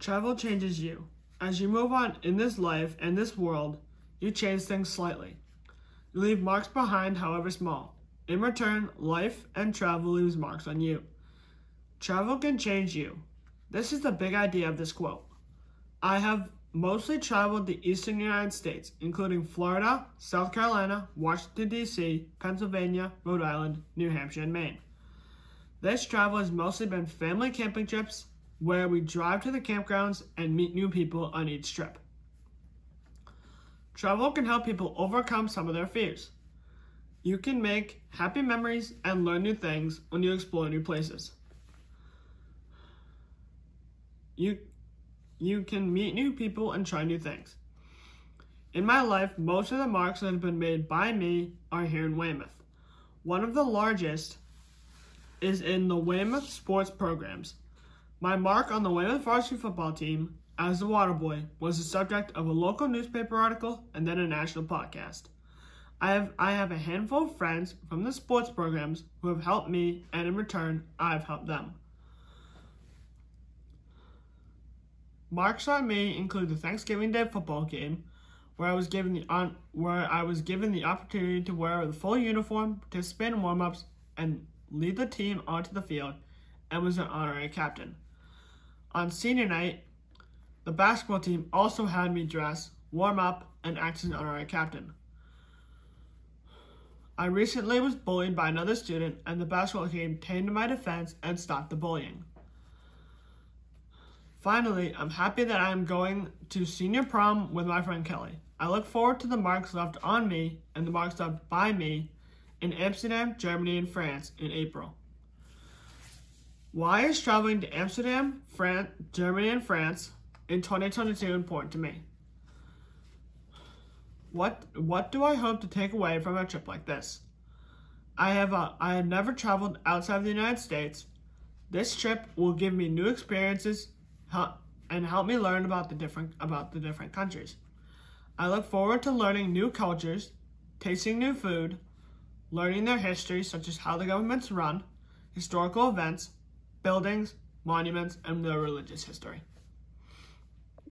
Travel changes you. As you move on in this life and this world, you change things slightly. You leave marks behind, however small. In return, life and travel leaves marks on you. Travel can change you. This is the big idea of this quote. I have mostly traveled the eastern United States, including Florida, South Carolina, Washington, D.C., Pennsylvania, Rhode Island, New Hampshire, and Maine. This travel has mostly been family camping trips where we drive to the campgrounds and meet new people on each trip. Travel can help people overcome some of their fears. You can make happy memories and learn new things when you explore new places. You, you can meet new people and try new things. In my life, most of the marks that have been made by me are here in Weymouth. One of the largest is in the Weymouth sports programs. My mark on the Weymouth varsity football team as the water boy was the subject of a local newspaper article and then a national podcast. I have I have a handful of friends from the sports programs who have helped me and in return I've helped them. Marks on me include the Thanksgiving Day football game, where I was given the on where I was given the opportunity to wear the full uniform, participate in warm-ups, and lead the team onto the field, and was an honorary captain. On senior night, the basketball team also had me dress, warm up, and act as an honorary captain. I recently was bullied by another student, and the basketball team came to my defense and stopped the bullying. Finally, I'm happy that I am going to senior prom with my friend Kelly. I look forward to the marks left on me and the marks left by me in Amsterdam, Germany, and France in April. Why is traveling to Amsterdam, France, Germany, and France in 2022 important to me? What what do I hope to take away from a trip like this? I have a, I have never traveled outside of the United States. This trip will give me new experiences and help me learn about the different about the different countries. I look forward to learning new cultures, tasting new food, learning their history such as how the governments run, historical events, buildings, monuments, and their religious history.